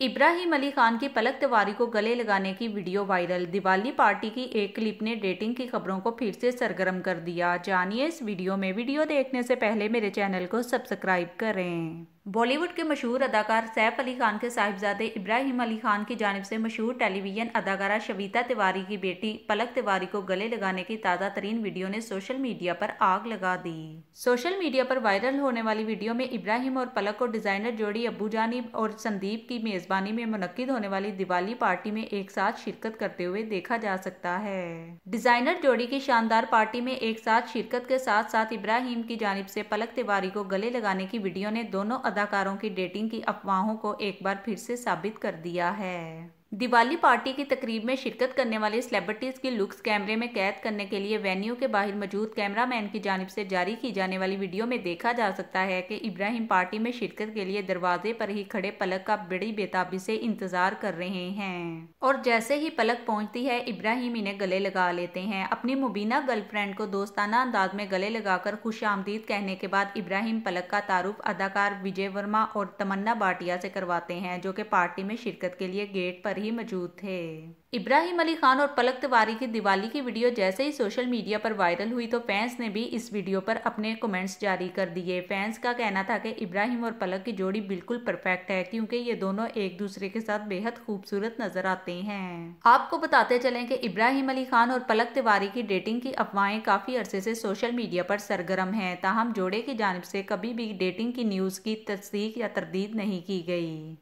इब्राहिम अली खान की पलक तिवारी को गले लगाने की वीडियो वायरल। दिवाली पार्टी की एक क्लिप ने डेटिंग की खबरों को फिर से सरगर्म कर दिया। जानिए इस वीडियो में। वीडियो देखने से पहले मेरे चैनल को सब्सक्राइब करें। बॉलीवुड के मशहूर अदाकार सैफ अली खान के साहिबजादे इब्राहिम अली खान की जानब से मशहूर टेलीविज़न अदाकारा शवीता तिवारी की बेटी पलक तिवारी को गले लगाने की ताज़ा तरीन वीडियो ने सोशल मीडिया पर आग लगा दी। सोशल मीडिया पर वायरल होने वाली वीडियो में इब्राहिम और पलक को डिज़ाइनर जोड़ी अबू जानी और संदीप की मेजबानी में मुनद होने वाली दिवाली पार्टी में एक साथ शिरकत करते हुए देखा जा सकता है। डिज़ाइनर जोड़ी की शानदार पार्टी में एक साथ शिरकत के साथ साथ इब्राहिम की जानब से पलक तिवारी को गले लगाने की वीडियो ने दोनों अदाकारों की डेटिंग की अफवाहों को एक बार फिर से साबित कर दिया है। दिवाली पार्टी की तकरीब में शिरकत करने वाले सेलिब्रिटीज की लुक्स कैमरे में कैद करने के लिए वेन्यू के बाहर मौजूद कैमरामैन की जानब से जारी की जाने वाली वीडियो में देखा जा सकता है कि इब्राहिम पार्टी में शिरकत के लिए दरवाजे पर ही खड़े पलक का बड़ी बेताबी से इंतज़ार कर रहे हैं। और जैसे ही पलक पहुँचती है, इब्राहिम इन्हें गले लगा लेते हैं। अपनी मुबीना गर्लफ्रेंड को दोस्ताना अंदाज में गले लगाकर खुश आमदीद कहने के बाद इब्राहिम पलक का तारुफ अदाकार विजय वर्मा और तमन्ना बाटिया से करवाते हैं, जो कि पार्टी में शिरकत के लिए गेट पर ही ही मौजूद थे। इब्राहिम अली खान और पलक तिवारी की दिवाली की वीडियो जैसे ही सोशल मीडिया पर वायरल हुई तो फैंस ने भी इस वीडियो पर अपने कमेंट्स जारी कर दिए। फैंस का कहना था कि इब्राहिम और पलक की जोड़ी बिल्कुल परफेक्ट है क्योंकि ये दोनों एक दूसरे के साथ बेहद खूबसूरत नज़र आते हैं। आपको बताते चले कि इब्राहिम अली खान और पलक तिवारी की डेटिंग की अफवाहें काफ़ी अरसे से सोशल मीडिया पर सरगर्म है। ताहम जोड़े की जानब से कभी भी डेटिंग की न्यूज़ की तस्दीक या तरदीद नहीं की गई।